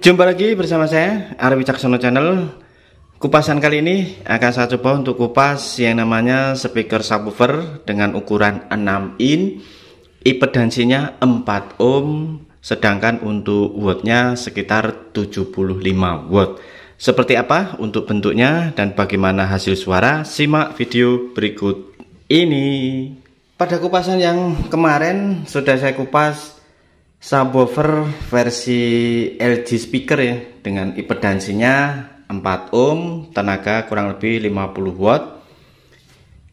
Jumpa lagi bersama saya Arwi Caksono Channel. Kupasan kali ini akan saya coba untuk kupas yang namanya speaker subwoofer dengan ukuran 6 in, impedansinya 4 ohm, sedangkan untuk wattnya sekitar 75 watt. Seperti apa untuk bentuknya dan bagaimana hasil suara? Simak video berikut ini. Pada kupasan yang kemarin sudah saya kupas subwoofer versi LG speaker ya dengan impedansinya 4 ohm tenaga kurang lebih 50 watt.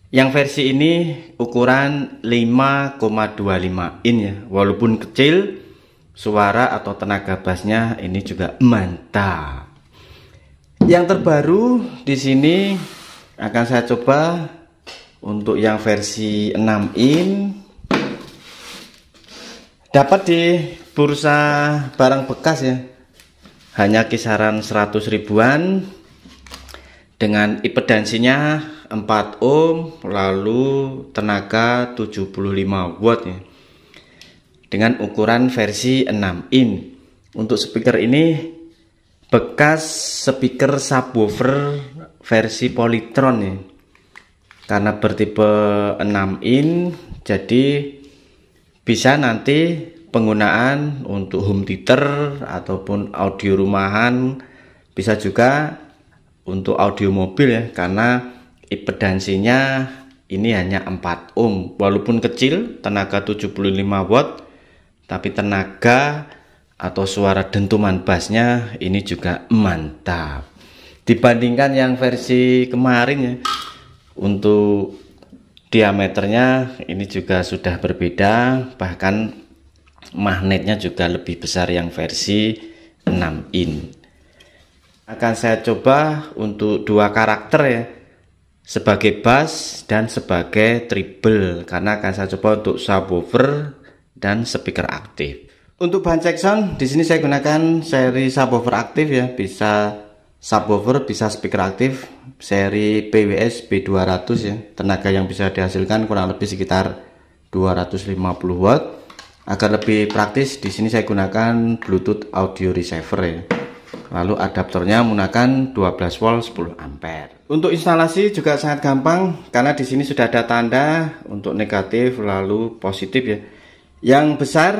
Yang versi ini ukuran 5,25 in ya walaupun kecil suara atau tenaga bassnya ini juga mantap. Yang terbaru di sini akan saya coba untuk yang versi 6 in dapat di bursa barang bekas ya. Hanya kisaran 100 ribuan. Dengan impedansinya 4 ohm lalu tenaga 75 watt ya. Dengan ukuran versi 6 in. Untuk speaker ini bekas speaker subwoofer versi Polytron ya. Karena bertipe 6 in jadi bisa nanti penggunaan untuk home theater ataupun audio rumahan. Bisa juga untuk audio mobil ya karena impedansinya ini hanya 4 ohm. Walaupun kecil tenaga 75 watt tapi tenaga atau suara dentuman bassnya ini juga mantap. Dibandingkan yang versi kemarin ya untuk diameternya ini juga sudah berbeda bahkan magnetnya juga lebih besar yang versi 6 in. Akan saya coba untuk dua karakter ya sebagai bass dan sebagai treble karena akan saya coba untuk subwoofer dan speaker aktif. Untuk bahan check sound di sini saya gunakan seri subwoofer aktif ya bisa subwoofer bisa speaker aktif seri PWS B200 ya. Tenaga yang bisa dihasilkan kurang lebih sekitar 250 watt. Agar lebih praktis di sini saya gunakan Bluetooth audio receiver ya. Lalu adaptornya menggunakan 12 volt 10 ampere. Untuk instalasi juga sangat gampang karena di sini sudah ada tanda untuk negatif lalu positif ya. Yang besar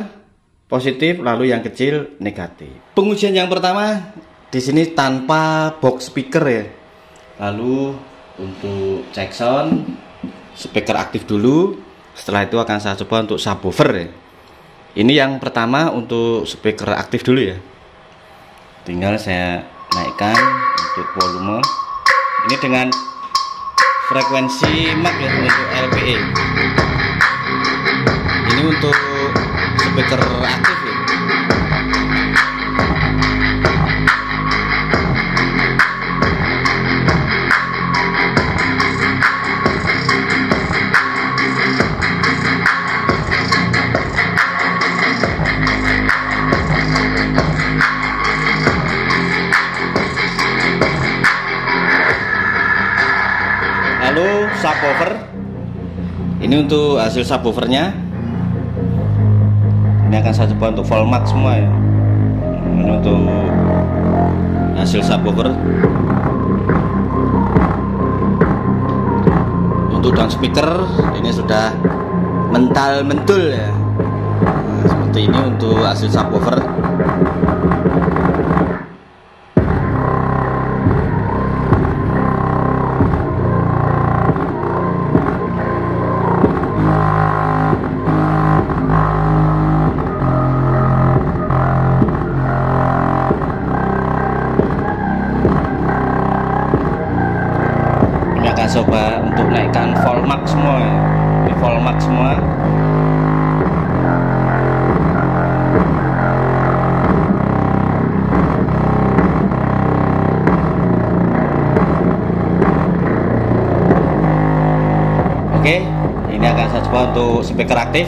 positif lalu yang kecil negatif. Pengujian yang pertama di sini tanpa box speaker ya? Lalu untuk cek sound speaker aktif dulu. Setelah itu akan saya coba untuk subwoofer ya. Ini yang pertama untuk speaker aktif dulu ya. Tinggal saya naikkan untuk volume. Ini dengan frekuensi max ya untuk LPE ini untuk speaker aktif lalu subwoofer. Ini untuk hasil subwoofernya. Ini akan saya coba untuk full max semua ya. Ini untuk hasil subwoofer. Untuk down speaker ini sudah mental mentul ya. Nah, seperti ini untuk hasil subwoofer coba untuk naikkan full max semua ya. ini full max semua oke ini akan saya coba untuk speaker aktif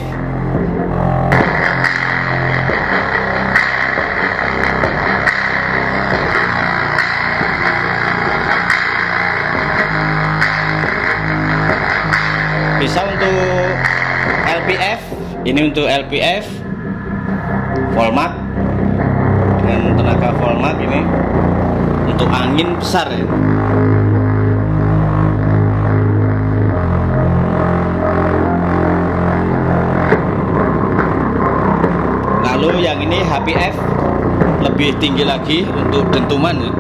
untuk LPF ini untuk LPF Volmat dengan tenaga Volmax ini. Untuk angin besar ya. Lalu yang ini HPF lebih tinggi lagi untuk dentuman ya.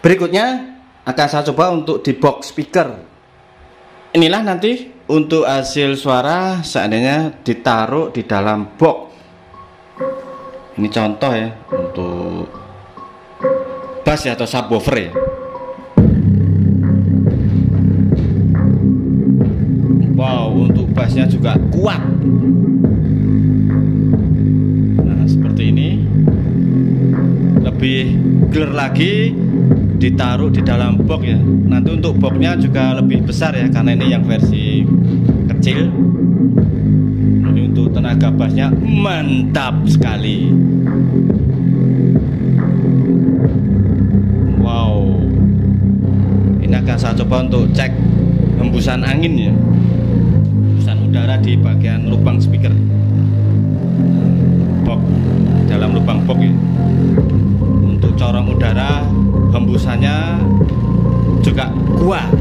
Berikutnya akan saya coba untuk di box speaker. Inilah nanti untuk hasil suara seandainya ditaruh di dalam box. Ini contoh ya untuk bass ya, atau subwoofer ya. Wow, untuk bassnya juga kuat. Nah, seperti ini. Lebih clear lagi ditaruh di dalam box ya. Nanti untuk boxnya juga lebih besar ya karena ini yang versi kecil. Ini untuk tenaga bassnya mantap sekali. Wow. Ini akan saya coba untuk cek hembusan angin ya. Hembusan udara di bagian lubang speaker. Box. Dalam lubang box ya. Untuk corong udara hembusannya juga kuat.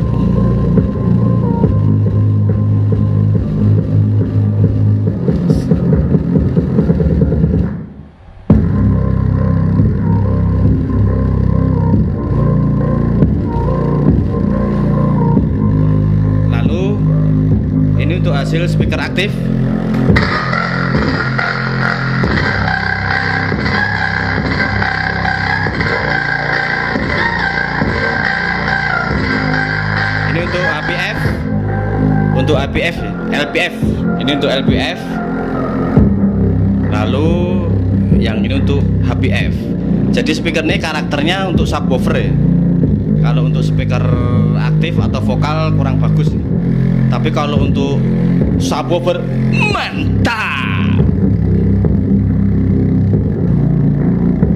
Lalu ini untuk hasil speaker aktif untuk APF LPF ini untuk LPF lalu yang ini untuk HPF jadi speaker ini karakternya untuk subwoofer ya? Kalau untuk speaker aktif atau vokal kurang bagus tapi kalau untuk subwoofer mantap!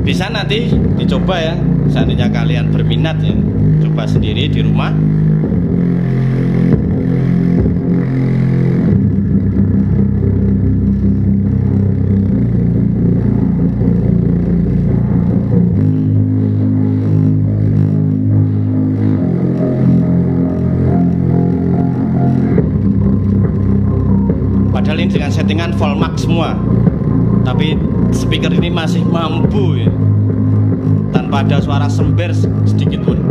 Bisa nanti dicoba ya. Seandainya kalian berminat ya coba sendiri di rumah padahal ini dengan settingan Volmax semua. Tapi speaker ini masih mampu ya. Tanpa ada suara sember sedikit pun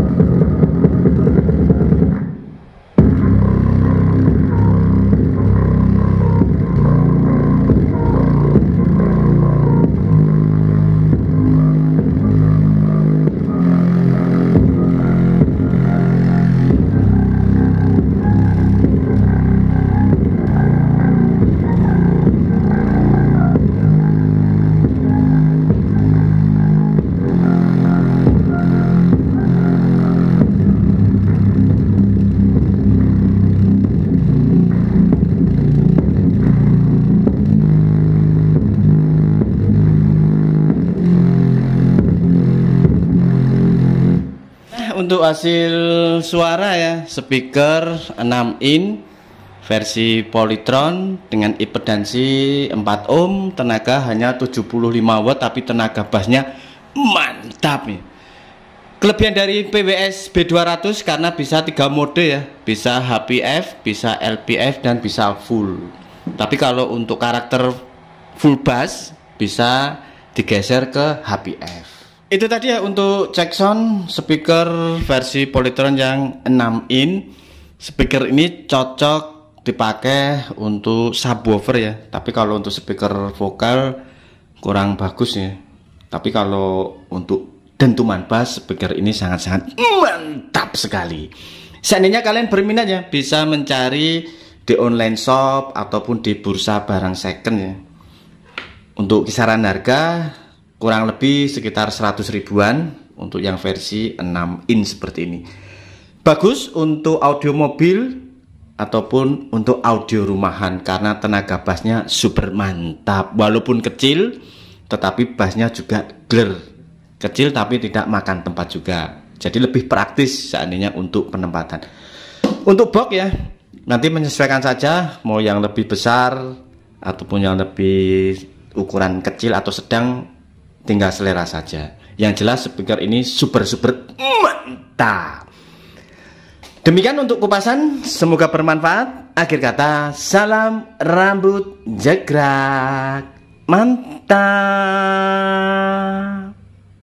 untuk hasil suara ya. Speaker 6 in versi Polytron dengan impedansi 4 ohm tenaga hanya 75 watt tapi tenaga bassnya mantap nih. Kelebihan dari PWS B200 karena bisa tiga mode ya. Bisa HPF bisa LPF dan bisa full. Tapi kalau untuk karakter full bass bisa digeser ke HPF itu tadi ya untuk cek sound speaker versi Polytron yang 6 in. Speaker ini cocok dipakai untuk subwoofer ya. Tapi kalau untuk speaker vokal kurang bagus ya. Tapi kalau untuk dentuman bass speaker ini sangat-sangat mantap sekali. Seandainya kalian berminat ya bisa mencari di online shop ataupun di bursa barang second ya. Untuk kisaran harga kurang lebih sekitar 100 ribuan untuk yang versi 6 in seperti ini. Bagus untuk audio mobil ataupun untuk audio rumahan karena tenaga bassnya super mantap. Walaupun kecil tetapi bassnya juga gler. Kecil tapi tidak makan tempat juga. Jadi lebih praktis seandainya untuk penempatan. Untuk box ya nanti menyesuaikan saja mau yang lebih besar ataupun yang lebih ukuran kecil atau sedang tinggal selera saja yang jelas speaker ini super super mantap Demikian untuk kupasan, semoga bermanfaat. Akhir kata, salam rambut jegrak. Mantap.